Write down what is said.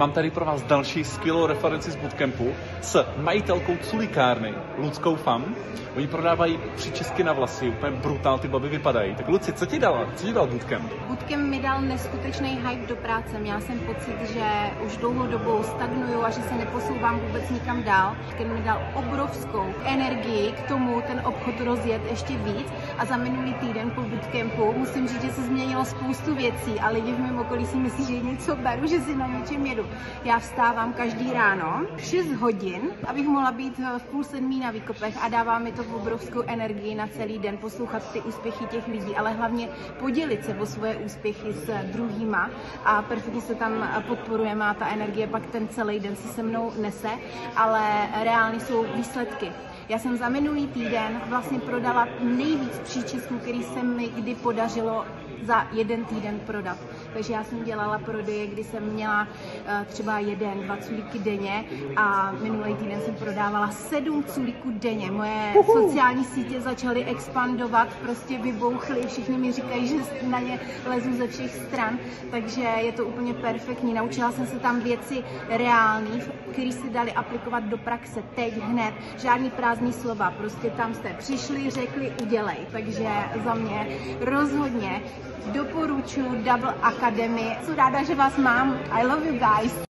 Mám tady pro vás další skvělou referenci z bootcampu s majitelkou culikárny Ludskou Fam. Oni prodávají příčesky na vlasy, úplně brutál, ty baby vypadají. Tak Luci, co ti dala? Co ti dal bootcamp? Bootcamp mi dal neskutečný hype do práce. Měla jsem pocit, že už dlouhou dobu stagnuju a že se neposouvám vůbec nikam dál. Bootcamp mi dal obrovskou energii k tomu ten obchod rozjet ještě víc a za minulý týden po bootcampu musím říct, že se změnilo spoustu věcí a lidi v mém okolí si myslí, že něco beru, že si na něčem jedu. Já vstávám každý ráno 6 hodin, abych mohla být v půl sedmí na výkopech a dává mi to obrovskou energii na celý den poslouchat ty úspěchy těch lidí, ale hlavně podělit se o svoje úspěchy s druhýma a perfektně se tam podporujeme a ta energie pak ten celý den se se mnou nese, ale reálně jsou výsledky. Já jsem za minulý týden vlastně prodala nejvíc příčesků, který se mi kdy podařilo za jeden týden prodat. Takže já jsem dělala prodeje, kdy jsem měla uh, třeba jeden, dva culíky denně a minulý týden jsem prodávala sedm culíků denně. Moje Uhu. sociální sítě začaly expandovat, prostě vybouchly, všichni mi říkají, že na ně lezu ze všech stran, takže je to úplně perfektní. Naučila jsem se tam věci reální, které si dali aplikovat do praxe teď, hned. Žádný prázdný slova, prostě tam jste přišli, řekli, udělej. Takže za mě rozhodně doporučuji Double Academy. Jsem ráda, že vás mám. I love you guys.